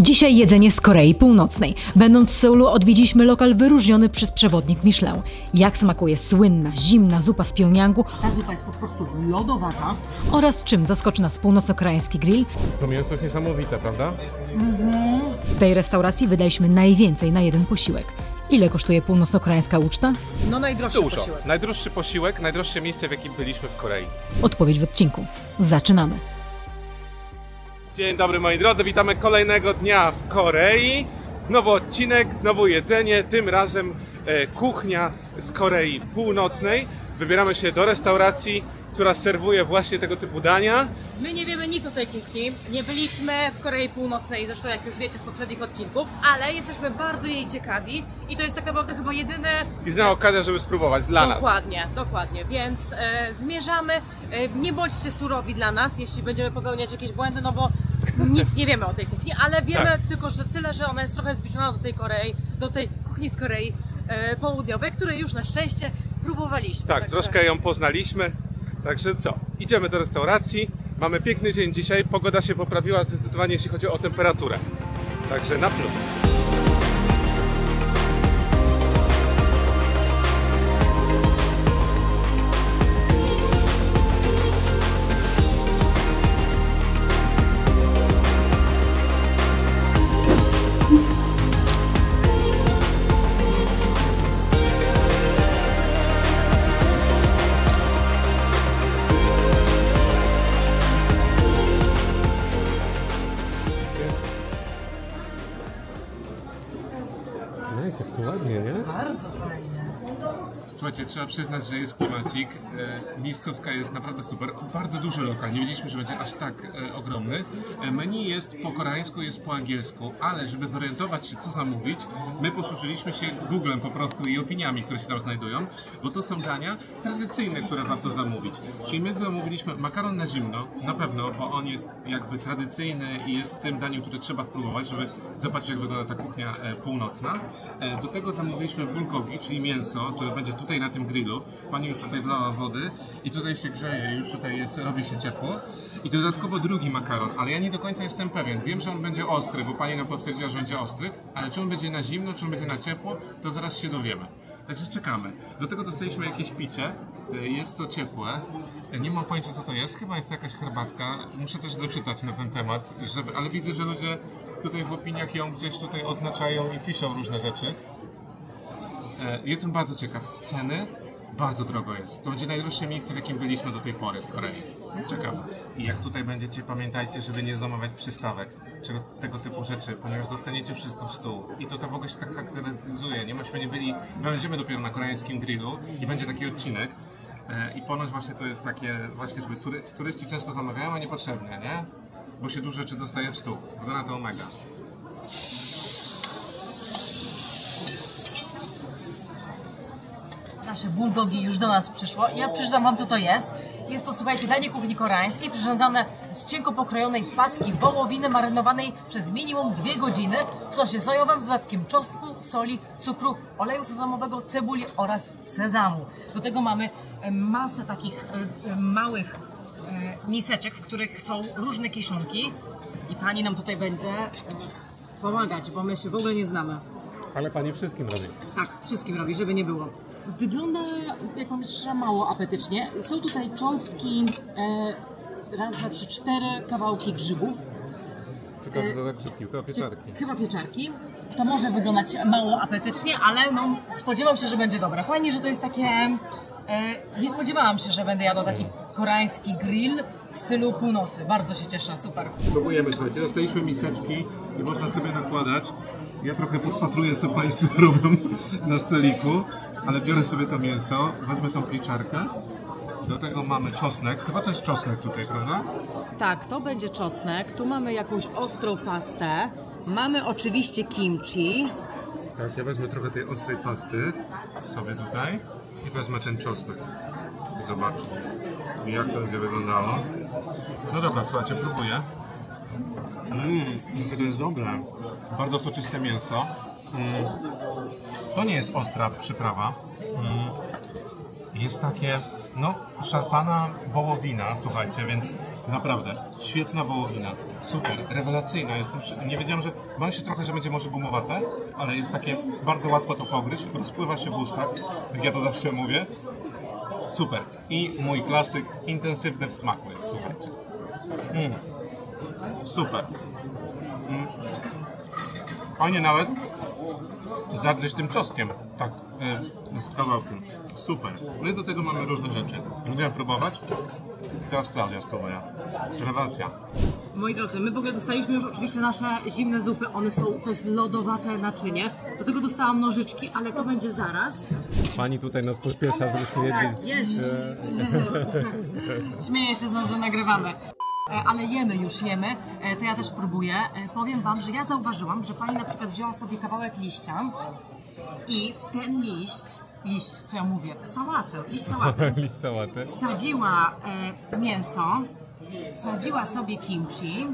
Dzisiaj jedzenie z Korei Północnej. Będąc w Seulu odwiedziliśmy lokal wyróżniony przez przewodnik Michelin. Jak smakuje słynna, zimna zupa z Pjongjangu Ta zupa jest po prostu lodowata. oraz czym zaskoczy nas północno-koreański grill. To mięso jest niesamowite, prawda? W tej restauracji wydaliśmy najwięcej na jeden posiłek. Ile kosztuje północno-koreańska uczta? No najdroższy Dużo. posiłek. Najdroższy posiłek, najdroższe miejsce, w jakim byliśmy w Korei. Odpowiedź w odcinku. Zaczynamy. Dzień dobry moi drodzy, witamy kolejnego dnia w Korei. Znowu odcinek, znowu jedzenie, tym razem e, kuchnia z Korei Północnej. Wybieramy się do restauracji, która serwuje właśnie tego typu dania. My nie wiemy nic o tej kuchni. Nie byliśmy w Korei Północnej, zresztą jak już wiecie z poprzednich odcinków, ale jesteśmy bardzo jej ciekawi i to jest tak naprawdę chyba jedyne I zna okazja, żeby spróbować dla nas. Dokładnie, dokładnie. Więc e, zmierzamy. E, nie bądźcie surowi dla nas, jeśli będziemy popełniać jakieś błędy, no bo nic nie wiemy o tej kuchni, ale wiemy Tak. tylko, że tyle, że ona jest trochę zbliżona do tej Korei, do tej kuchni z Korei e, Południowej, której już na szczęście próbowaliśmy. Tak, Także- troszkę ją poznaliśmy. Także co? Idziemy do restauracji. Mamy piękny dzień dzisiaj. Pogoda się poprawiła zdecydowanie, jeśli chodzi o temperaturę. Także na plus. Przyznać, że jest klimacik. E, Miejscówka jest naprawdę super. Bardzo duży lokal. Nie wiedzieliśmy, że będzie aż tak e, ogromny. E, Menu jest po koreańsku, jest po angielsku, ale żeby zorientować się, co zamówić, my posłużyliśmy się Googlem po prostu i opiniami, które się tam znajdują, bo to są dania tradycyjne, które warto zamówić. Czyli my zamówiliśmy makaron na zimno, na pewno, bo on jest jakby tradycyjny i jest tym daniem, które trzeba spróbować, żeby zobaczyć, jak wygląda ta kuchnia północna. Do tego zamówiliśmy bulgogi, czyli mięso, które będzie tutaj na tym grillu. Pani już tutaj wlała wody i tutaj się grzeje, już tutaj jest, robi się ciepło. I dodatkowo drugi makaron, ale ja nie do końca jestem pewien. Wiem, że on będzie ostry, bo pani nam potwierdziła, że będzie ostry, ale czy on będzie na zimno, czy on będzie na ciepło, to zaraz się dowiemy. Także czekamy. Do tego dostaliśmy jakieś picie. E, Jest to ciepłe. E, Nie mam pojęcia co to jest. Chyba jest jakaś herbatka. Muszę też doczytać na ten temat, żeby... ale widzę, że ludzie tutaj w opiniach ją gdzieś tutaj oznaczają i piszą różne rzeczy. E, Jestem bardzo ciekaw. Ceny bardzo drogo jest. To będzie najdroższe miejsce, w jakim byliśmy do tej pory w Korei. Czekamy. I jak tutaj będziecie, pamiętajcie, żeby nie zamawiać przystawek, tego typu rzeczy, ponieważ docenicie wszystko w stół. I to, to w ogóle się tak charakteryzuje. Nie myśmy nie byli, my będziemy dopiero na koreańskim grillu i będzie taki odcinek. E, I ponoć właśnie to jest takie, właśnie, żeby tury, turyści często zamawiają, a niepotrzebnie, nie? Bo się dużo rzeczy dostaje w stół. Wygląda to mega. Nasze bulgogi już do nas przyszło. Ja przeczytam wam co to jest. Jest to, słuchajcie, danie kuchni koreańskiej, przyrządzane z cienko pokrojonej w paski wołowiny marynowanej przez minimum 2 godziny w sosie sojowym z dodatkiem czosnku, soli, cukru, oleju sezamowego, cebuli oraz sezamu. Do tego mamy e, masę takich e, e, małych miseczek, w których są różne kiszonki i pani nam tutaj będzie pomagać, bo my się w ogóle nie znamy. Ale pani wszystkim robi. Tak, wszystkim robi, żeby nie było. Wygląda, jak mam szczerze, mało apetycznie. Są tutaj cząstki, e, raz, dwa, trzy, cztery kawałki grzybów, Ciekawe, że to tak szybkiego, pieczarki. chyba pieczarki. To może wyglądać mało apetycznie, ale no, spodziewam się, że będzie dobre. Fajnie, że to jest takie... E, nie spodziewałam się, że będę jadła taki koreański grill w stylu północy. Bardzo się cieszę, super. Próbujemy, słuchajcie, dostaliśmy miseczki i można sobie nakładać. Ja trochę podpatruję, co Państwo robią na stoliku, ale biorę sobie to mięso, wezmę tą pieczarkę. Do tego mamy czosnek. Chyba to jest czosnek tutaj, prawda? Tak, to będzie czosnek. Tu mamy jakąś ostrą pastę. Mamy oczywiście kimchi. Tak, ja wezmę trochę tej ostrej pasty sobie tutaj i wezmę ten czosnek. Zobaczcie, jak to będzie wyglądało. No dobra, słuchajcie, próbuję. Mmm, to jest dobre. Bardzo soczyste mięso. Mm. To nie jest ostra przyprawa. Mm. Jest takie, no, szarpana wołowina, słuchajcie, więc Naprawdę, świetna wołowina. Super, rewelacyjna. Jestem, nie wiedziałem, że... Bałem się trochę, że będzie może gumowate, ale jest takie... Bardzo łatwo to pogryźć, rozpływa się w ustach, jak ja to zawsze mówię. Super. I mój klasyk, intensywny w smaku jest, słuchajcie. Mm. Super. Mm. Fajnie nawet zagryźć tym czosnkiem, tak, y, z kawałkiem. Super. My do tego mamy różne rzeczy. Lubię próbować. Teraz Klaudia spróbuje. Rewelacja. Moi drodzy, my w ogóle dostaliśmy już oczywiście nasze zimne zupy. One są, to jest lodowate naczynie. Do tego dostałam nożyczki, ale to będzie zaraz. Pani tutaj nas pośpiesza, żebyśmy jedli. Jeść. Śmieję się z nas, że nagrywamy. E, Ale jemy już, jemy, E, to ja też próbuję. E, Powiem Wam, że ja zauważyłam, że Pani na przykład wzięła sobie kawałek liścia i w ten liść, liść, co ja mówię, w sałatę, liść sałaty, Liść sałaty. wsadziła e, mięso, wsadziła sobie kimchi,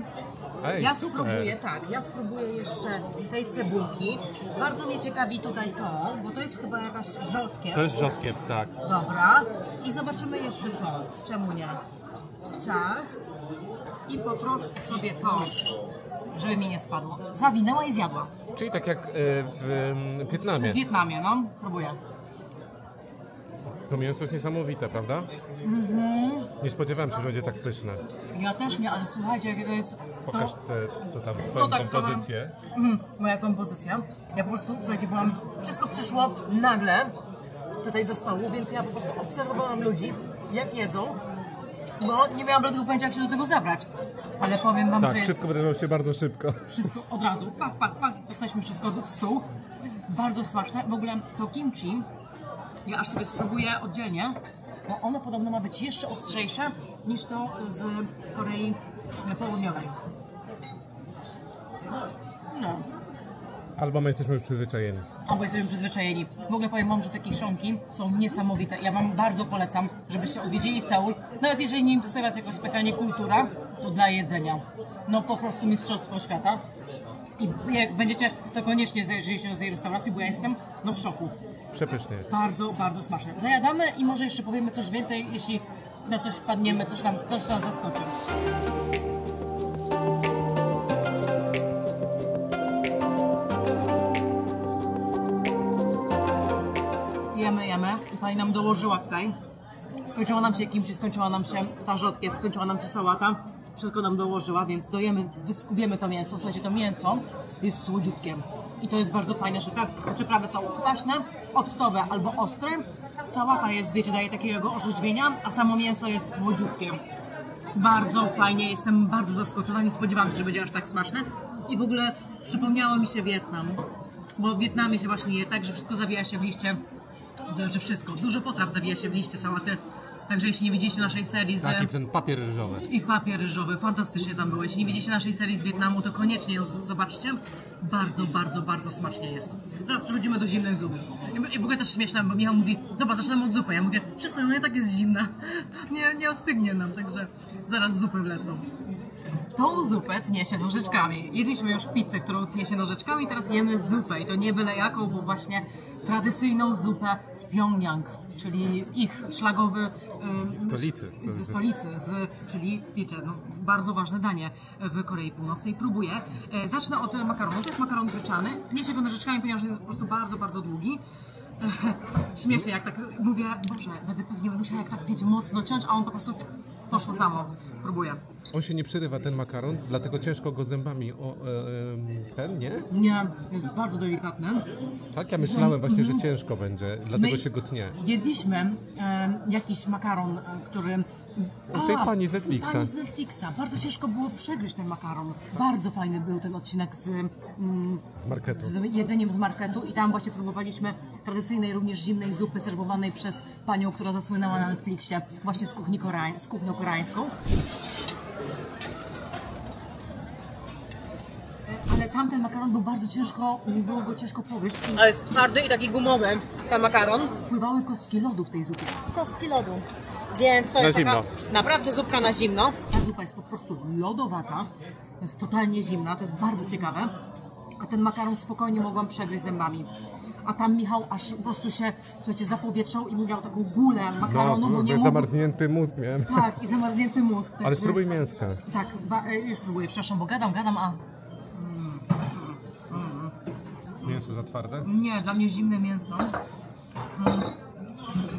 Ej, ja super. spróbuję, tak, ja spróbuję jeszcze tej cebulki. Bardzo mnie ciekawi tutaj to, bo to jest chyba jakaś rzodkiew. To jest rzodkiew, tak. Dobra. I zobaczymy jeszcze to. Czemu nie? Ciach. I po prostu sobie to, żeby mi nie spadło. Zawinęła i zjadła. Czyli tak jak y, w mm, Wietnamie. W Wietnamie, no. Próbuję. To mięso jest niesamowite, prawda? Mhm. Nie spodziewałem się, że będzie tak pyszne. Ja też nie, ale słuchajcie, jakie to jest... To, Pokaż te, co tam, twoją tak, kompozycję. Mm, moja kompozycja. Ja po prostu, słuchajcie, byłam, wszystko przyszło nagle tutaj do stołu, więc ja po prostu obserwowałam ludzi, jak jedzą, bo nie miałam żadnego pojęcia, jak się do tego zabrać. Ale powiem wam, że Tak, jest wszystko wydarzyło się bardzo szybko. wszystko od razu, pach, pach, pach, dostaliśmy wszystko w stół. Bardzo smaczne. W ogóle to kimchi, ja aż sobie spróbuję oddzielnie, bo ono podobno ma być jeszcze ostrzejsze niż to z Korei Południowej. No. Albo my jesteśmy już przyzwyczajeni. Albo jesteśmy przyzwyczajeni. W ogóle powiem Wam, że te kiszonki są niesamowite. Ja Wam bardzo polecam, żebyście odwiedzili Seul. Nawet jeżeli nie interesuje Was jakoś specjalnie kultura, to dla jedzenia. No po prostu mistrzostwo świata. I jak będziecie, to koniecznie zajrzyjcie do tej restauracji, bo ja jestem no w szoku. Przepysznie jest. Bardzo, bardzo smaczne. Zajadamy i może jeszcze powiemy coś więcej, jeśli na coś padniemy, coś nam, coś nas zaskoczy. Jemy, jemy. I Pani nam dołożyła tutaj. Skończyła nam się kimchi, skończyła nam się ta rzodkiew, skończyła nam się sałata. Wszystko nam dołożyła, więc dojemy, wyskubiemy to mięso. Słuchajcie, to mięso jest słodziutkie. I to jest bardzo fajne, że te przyprawy są kwaśne, octowe albo ostre. Sałata jest, wiecie, daje takiego orzeźwienia, a samo mięso jest słodziutkie. Bardzo fajnie, jestem bardzo zaskoczona, nie spodziewałam się, że będzie aż tak smaczne. I w ogóle przypomniało mi się Wietnam, bo w Wietnamie się właśnie je tak, że wszystko zawija się w liście, znaczy wszystko, dużo potraw zawija się w liście sałaty. Także jeśli nie widzieliście naszej serii z... Tak, i ten papier ryżowy. I papier ryżowy, fantastycznie tam było. Jeśli nie widzieliście naszej serii z Wietnamu, to koniecznie ją zobaczcie. Bardzo, bardzo, bardzo smacznie jest. Zaraz przechodzimy do zimnych zup. I- I w ogóle też śmieszne, bo Michał mówi, dobra, zaczynamy od zupy. Ja mówię, przestań, no i tak jest zimna. Nie, nie ostygnie nam, także zaraz zupy wlecą. Tą zupę tnie się nożyczkami. Jedliśmy już pizzę, którą tnie się nożyczkami, teraz jemy zupę. I to nie byle jaką, bo właśnie tradycyjną zupę z Pyongyang, czyli ich szlagowy... ym, Stolicy. Ze stolicy, z, czyli wiecie, no, bardzo ważne danie w Korei Północnej. Próbuję. E, zacznę od makaronu. To jest makaron gryczany. Tnie się go nożyczkami, ponieważ jest po prostu bardzo, bardzo długi. Śmiesznie, jak tak mówię, Boże, będę pewnie będę musiała jak tak, wiecie, mocno ciąć, a on po prostu poszło samo. Próbuję. On się nie przerywa, ten makaron, dlatego ciężko go zębami o, e, e, ten, nie? Nie, jest bardzo delikatny. Tak, ja myślałem właśnie, że ciężko będzie, dlatego My się go tnie. Jedliśmy e, jakiś makaron, e, który... U tej pani z Netflixa. Pani z Netflixa. Bardzo ciężko było przegryźć ten makaron. Bardzo fajny był ten odcinek z, mm, Z marketu. z jedzeniem z marketu i tam właśnie próbowaliśmy tradycyjnej również zimnej zupy serwowanej przez panią, która zasłynęła na Netflixie właśnie z, kuchni koreań, z kuchnią koreańską. Ale tamten makaron był bardzo ciężko, było go ciężko pogryźć. Ale jest twardy i taki gumowy, ten makaron. Pływały kostki lodu w tej zupie. Kostki lodu. Więc to Na jest taka zimno. naprawdę zupka na zimno. Ta zupa jest po prostu lodowata, jest totalnie zimna, to jest bardzo ciekawe. A ten makaron spokojnie mogłam przegryźć zębami. A tam Michał aż po prostu się, słuchajcie, zapowietrzał i miał taką gulę makaronu, bo nie no, mógł... zamarznięty mózg miałem. Tak, i zamarznięty mózg. Ale także- spróbuj mięska. Tak, e, już próbuję, przepraszam, bo gadam, gadam, a Mięso za twarde? nie, dla mnie zimne mięso.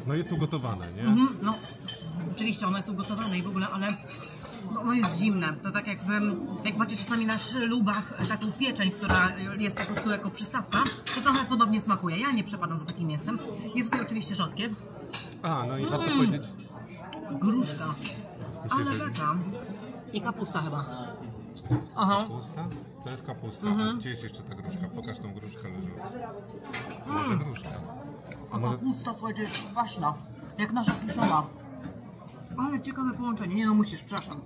No jest ugotowane, nie? Mhm, no, oczywiście ono jest ugotowane i w ogóle, ale no, ono jest zimne. To tak jak, wy- jak macie czasami na ślubach e, taką pieczeń, która jest po prostu jako przystawka, to trochę podobnie smakuje. Ja nie przepadam za takim mięsem. Jest tutaj oczywiście rzodkiew, A, no i warto Mm. powiedzieć, gruszka, ale taka i kapusta chyba. Aha, kapusta? To jest kapusta. Mhm. Gdzie jest jeszcze ta gruszka? Pokaż tą gruszkę leżą. Może gruszka. A kapusta, słuchajcie, jest kwaśna, jak nasza kiszona. Ale ciekawe połączenie. Nie no, musisz, przepraszam.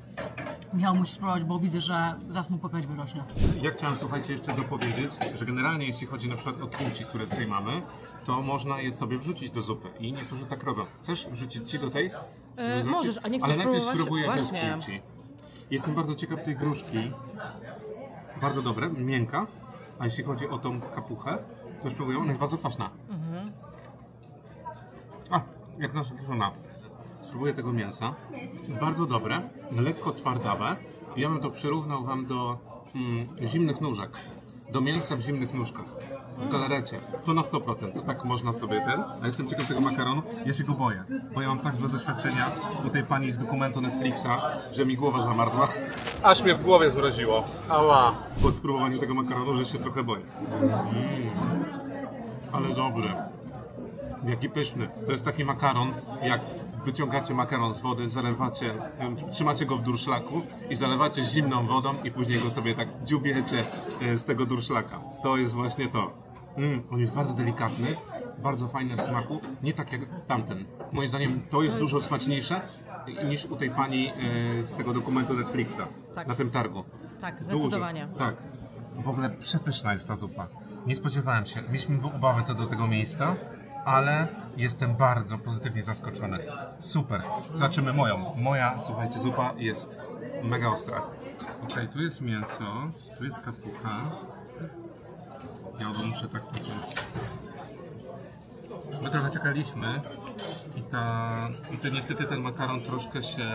Michał, musisz spróbować, bo widzę, że zaraz mu popędź wyrośnie. Ja chciałem, słuchajcie, jeszcze dopowiedzieć, że generalnie jeśli chodzi na przykład o kimchi, które tutaj mamy, to można je sobie wrzucić do zupy i niektórzy tak robią. Chcesz wrzucić Ci do tej? E, możesz, a nie chcesz Ale najpierw spróbować? spróbuję bez Właśnie. kimchi. Jestem bardzo ciekaw tej gruszki. Bardzo dobre, miękka. A jeśli chodzi o tą kapuchę, to już próbuję, ona jest bardzo kwaśna. Mhm. Jak nasza kiszona. Spróbuję tego mięsa. Bardzo dobre, lekko twardawe. Ja bym to przyrównał Wam do mm, zimnych nóżek. Do mięsa w zimnych nóżkach. W galarecie. To na 100%. To tak można sobie ten. A jestem ciekaw tego makaronu. Ja się go boję. Bo ja mam tak złe doświadczenia u tej pani z dokumentu Netflixa, że mi głowa zamarzła. Aż mnie w głowie zmroziło. Ała. Po spróbowaniu tego makaronu, że się trochę boję. Mm. Ale dobry. Jaki pyszny. To jest taki makaron, jak wyciągacie makaron z wody, zalewacie, trzymacie go w durszlaku i zalewacie zimną wodą i później go sobie tak dziubiecie e, z tego durszlaka. To jest właśnie to. Mm, on jest bardzo delikatny, bardzo fajny w smaku, nie tak jak tamten. Moim zdaniem to jest dużo smaczniejsze niż u tej pani e, z tego dokumentu Netflixa Tak. na tym targu. Tak, Dużo. zdecydowanie. Tak. W ogóle przepyszna jest ta zupa. Nie spodziewałem się. Mieliśmy obawy co do tego miejsca, ale jestem bardzo pozytywnie zaskoczony. Super. Zobaczymy moją. Moja, słuchajcie, zupa jest mega ostra. Okej, tu jest mięso, tu jest kapucha. Ja muszę tak pociąć. My trochę czekaliśmy i ta... I to niestety ten makaron troszkę się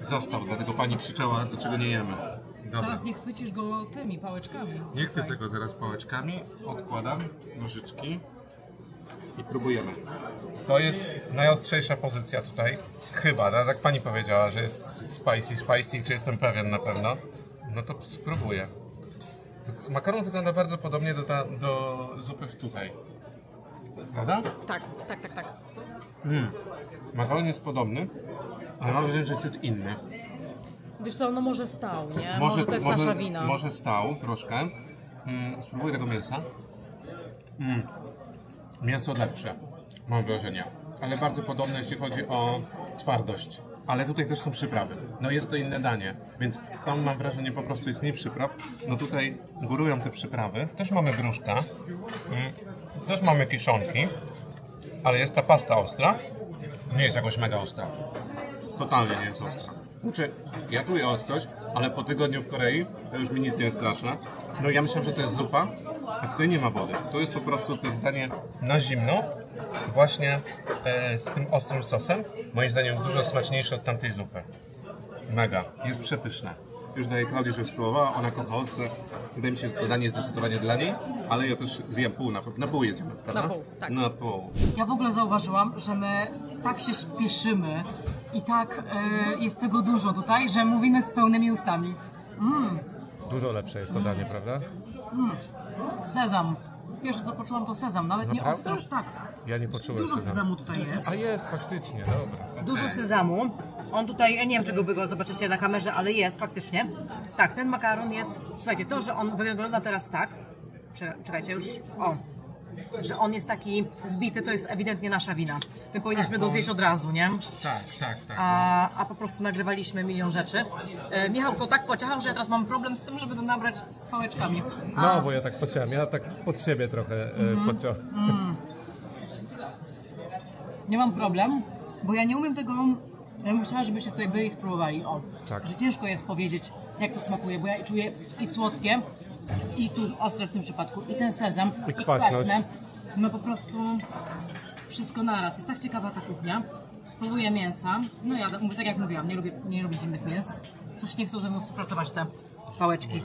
został, dlatego pani krzyczała, dlaczego nie jemy. Dobra. Zaraz nie chwycisz go tymi pałeczkami. Nie Słuchaj. chwycę go zaraz pałeczkami, odkładam nożyczki i próbujemy. To jest najostrzejsza pozycja tutaj. Chyba, tak jak pani powiedziała, że jest spicy, spicy, czy jestem pewien na pewno. No to spróbuję. Makaron wygląda bardzo podobnie do, ta, do zupy tutaj. Prawda? Tak, tak, tak, tak. Makaron jest podobny, ale mam wrażenie, że ciut inny. Wiesz co, no może stał, nie? Może, to jest nasza wina. Może stał troszkę. Mm, spróbuję tego mięsa. Mm. Mięso lepsze, mam wrażenie. Ale bardzo podobne, jeśli chodzi o twardość. Ale tutaj też są przyprawy. No jest to inne danie, więc tam mam wrażenie po prostu jest mniej przypraw. No tutaj górują te przyprawy. Też mamy gruszka. Mm. Też mamy kiszonki. Ale jest ta pasta ostra. Nie jest jakoś mega ostra. Totalnie nie jest ostra. Znaczy, ja czuję ostrość, ale po tygodniu w Korei to już mi nic nie jest straszne. No ja myślałem, że to jest zupa, a tutaj nie ma wody. To jest po prostu to jest danie na zimno, właśnie e, z tym ostrym sosem. Moim zdaniem dużo smaczniejsze od tamtej zupy. Mega. Jest przepyszne. Już daję Klaudii, żeby spróbowała, ona kocha ostre. Wydaje mi się, że to danie jest zdecydowanie dla niej, ale ja też zjem pół, na, na pół jedziemy, prawda? Na pół, tak. Na pół. Ja w ogóle zauważyłam, że my tak się śpieszymy i tak e, jest tego dużo tutaj, że mówimy z pełnymi ustami. Dużo lepsze jest to danie, prawda? Sezam. Pierwsze co poczułam to sezam, nawet nie Naprawdę? ostrość, tak. Ja nie poczułem Dużo sezamu. sezamu tutaj jest. A jest, faktycznie, dobra. Dużo sezamu. On tutaj, ja nie wiem czego wy go zobaczycie na kamerze, ale jest faktycznie. Tak, ten makaron jest, słuchajcie, to, że on wygląda teraz tak, Czekaj- czekajcie już, o, że on jest taki zbity, to jest ewidentnie nasza wina. My powinniśmy go zjeść od razu, nie? Tak, tak, tak. A, a po prostu nagrywaliśmy milion rzeczy. E, Michał go tak pociachał, że ja teraz mam problem z tym, żeby nabrać pałeczkami. No, bo ja tak pociąłem, ja tak pod siebie trochę e, pociąłem. Nie mam problem, bo ja nie umiem tego. Ja bym chciała, żebyście tutaj byli i spróbowali. O, Tak. że ciężko jest powiedzieć, jak to smakuje, bo ja czuję i słodkie, i tu ostre w tym przypadku, i ten sezam, I kwaśność. No po prostu wszystko naraz. Jest tak ciekawa ta kuchnia. Spróbuję mięsa. No ja mówię, tak jak mówiłam, nie lubię, nie lubię zimnych mięs. Cóż nie chcą ze mną współpracować te pałeczki.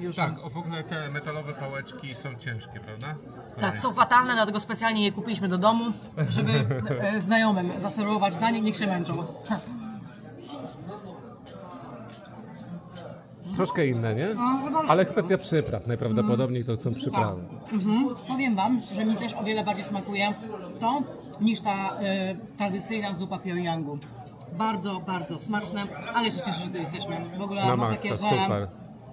Już. Tak, w ogóle te metalowe pałeczki są ciężkie, prawda? Tak, są fatalne, dlatego specjalnie je kupiliśmy do domu, żeby e, znajomym zaserwować danie, niech się męczą. Troszkę inne, nie? chyba- Ale kwestia przypraw. Najprawdopodobniej to są przyprawy. Mhm. Powiem Wam, że mi też o wiele bardziej smakuje to niż ta e, tradycyjna zupa pjongjangu. Bardzo, bardzo smaczne, ale się cieszę, że tu jesteśmy. W ogóle Na mam maksa, takie, że super.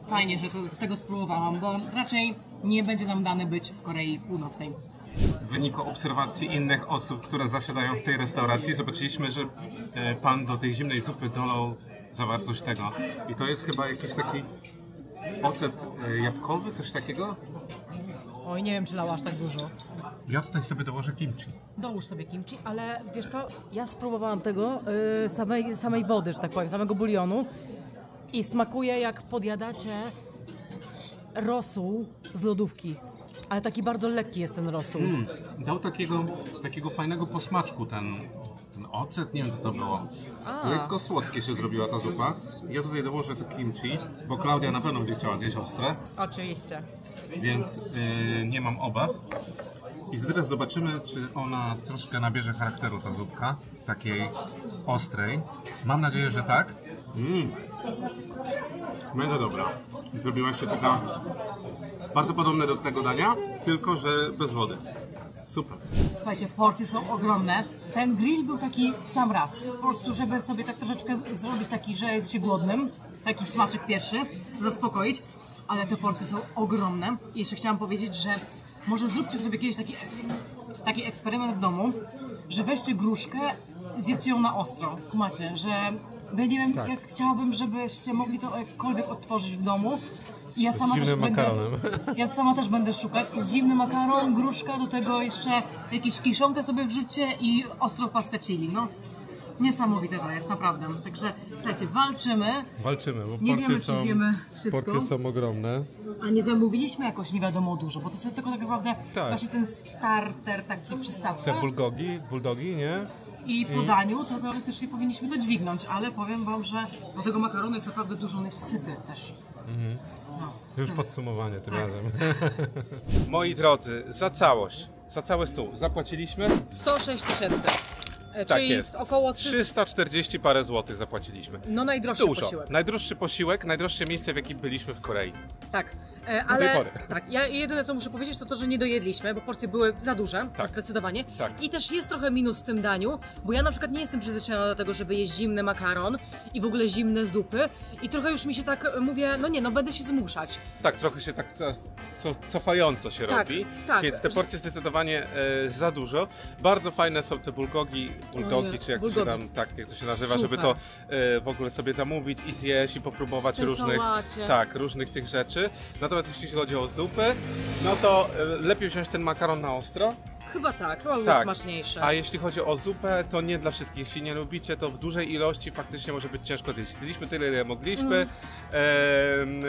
fajnie, że to, tego spróbowałam, bo raczej nie będzie nam dane być w Korei Północnej. W wyniku obserwacji innych osób, które zasiadają w tej restauracji, zobaczyliśmy, że e, pan do tej zimnej zupy dolał zawartość tego. I to jest chyba jakiś taki ocet e, jabłkowy, coś takiego? Oj, nie wiem, czy dała aż tak dużo. Ja tutaj sobie dołożę kimchi. Dołóż sobie kimchi, ale wiesz co, ja spróbowałam tego y, samej, samej wody, że tak powiem, samego bulionu i smakuje jak podjadacie rosół z lodówki. Ale taki bardzo lekki jest ten rosół. Mm, dał takiego, takiego fajnego posmaczku ten, ten ocet, nie wiem co to było. Lekko słodkie się zrobiła ta zupa. Ja tutaj dołożę to kimchi, bo Klaudia na pewno będzie chciała zjeść ostre, Oczywiście. więc yy, nie mam obaw. I zaraz zobaczymy, czy ona troszkę nabierze charakteru, ta zupka, takiej ostrej. Mam nadzieję, że tak. Mm. Mega dobra. Zrobiła się taka bardzo podobne do tego dania, tylko że bez wody. Super. Słuchajcie, porcje są ogromne. Ten grill był taki sam raz. Po prostu, żeby sobie tak troszeczkę zrobić taki, że jest się głodnym. Taki smaczek pierwszy, zaspokoić. Ale te porcje są ogromne. I jeszcze chciałam powiedzieć, że może zróbcie sobie kiedyś taki, taki eksperyment w domu, że weźcie gruszkę, zjedzcie ją na ostro. Macie, że ja nie wiem, jak chciałabym, żebyście mogli to jakkolwiek odtworzyć w domu. I ja sama też zimnym będę, makaronem. ja sama też będę szukać. To jest zimny makaron, gruszka, do tego jeszcze jakieś kiszonkę sobie wrzućcie i ostro pastę chili. No, niesamowite to jest, naprawdę. Także słuchajcie, walczymy, Walczymy, bo Nie wiemy, czy są, zjemy wszystko. porcje są ogromne. a nie zamówiliśmy jakoś nie wiadomo dużo, bo to jest tylko tak naprawdę Tak. właśnie ten starter, taki przystawka. Te bulgogi, buldogi, nie? I po daniu to teoretycznie powinniśmy to dźwignąć, ale powiem wam, że do tego makaronu jest naprawdę dużo, on jest syty też. No. Już podsumowanie tym razem. Moi drodzy, za całość, za cały stół zapłaciliśmy? 106 tysięcy. Tak czyli jest. około 300. 340 parę złotych zapłaciliśmy. No najdroższy Dużo. posiłek. Najdroższy posiłek, najdroższe miejsce w jakim byliśmy w Korei. Tak. E, tej ale pory. tak, ja jedyne co muszę powiedzieć to to, że nie dojedliśmy, bo porcje były za duże, Tak. zdecydowanie. Tak. I też jest trochę minus w tym daniu, bo ja na przykład nie jestem przyzwyczajona do tego, żeby jeść zimny makaron i w ogóle zimne zupy i trochę już mi się tak e, mówię, no nie, no będę się zmuszać. Tak, trochę się tak co, co, cofająco się Tak, robi, tak. więc te porcje zdecydowanie e, za dużo. Bardzo fajne są te bulgogi, buldogi, Ojej, czy jak to się bulgogi. tam, tak, jak to się nazywa, Super. żeby to e, w ogóle sobie zamówić i zjeść i popróbować różnych, sałacie. tak, różnych tych rzeczy. Natomiast jeśli chodzi o zupy, no to e, lepiej wziąć ten makaron na ostro, Chyba tak, chyba Tak. smaczniejsze. A jeśli chodzi o zupę, to nie dla wszystkich. Jeśli nie lubicie, to w dużej ilości faktycznie może być ciężko zjeść. Zjedliśmy tyle, ile mogliśmy. Ehm,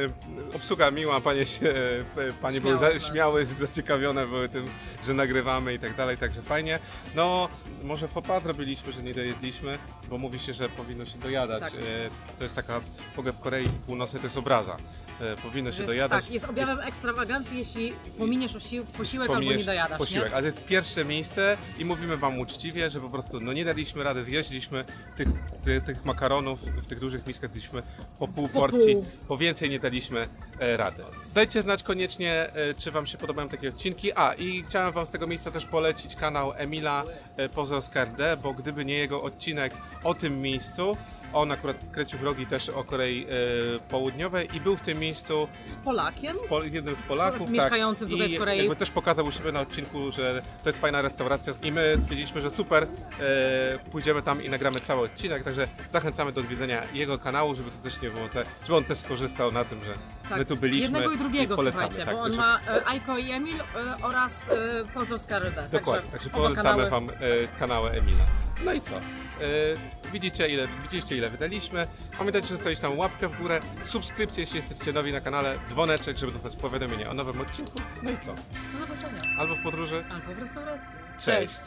obsługa miła, panie się, e, panie były za, Śmiały, tak. śmiałe, zaciekawione były tym, że nagrywamy i tak dalej, także fajnie. No, może fopa zrobiliśmy, że nie dojedliśmy, bo mówi się, że powinno się dojadać. Tak. E, to jest taka, ogóle w Korei Północnej to jest obraza. E, powinno się jest, dojadać. Tak, jest objawem ekstrawagancji, jeśli pominiesz osił, posiłek albo nie pominiesz dojadasz, posiłek, nie? ale jest pierwsze miejsce i mówimy wam uczciwie, że po prostu no nie daliśmy rady, zjeździliśmy tych, ty, tych makaronów w tych dużych miskach, daliśmy po pół Po porcji, po więcej nie daliśmy e, rady. Dajcie znać koniecznie, e, czy wam się podobają takie odcinki. A i chciałem wam z tego miejsca też polecić kanał Emila e, RD, bo gdyby nie jego odcinek o tym miejscu, on akurat kręcił vlogi też o Korei e, Południowej i był w tym miejscu Z Polakiem? po, jednym z Polaków. Polak mieszkającym tak. tutaj w I Korei. Jakby też pokazał u siebie na odcinku, że to jest fajna restauracja i my stwierdziliśmy, że super, e, pójdziemy tam i nagramy cały odcinek, także zachęcamy do odwiedzenia jego kanału, żeby to też nie było, te, żeby on też skorzystał na tym, że my tu byliśmy. Tak. Jednego i drugiego, polecamy, słuchajcie, tak, bo on także- ma e, Aiko i Emil e, oraz e, Pozdrowska Rybę. Dokładnie, także oba polecamy kanały. Wam e, kanały Emila. No i co? E, widzicie ile, widzieliście ile wydaliśmy. Pamiętajcie, że zostawić tam łapkę w górę, subskrypcję, jeśli jesteście nowi na kanale, dzwoneczek, żeby dostać powiadomienie o nowym odcinku. No i co? Do zobaczenia. Albo w podróży. Albo w restauracji. Cześć.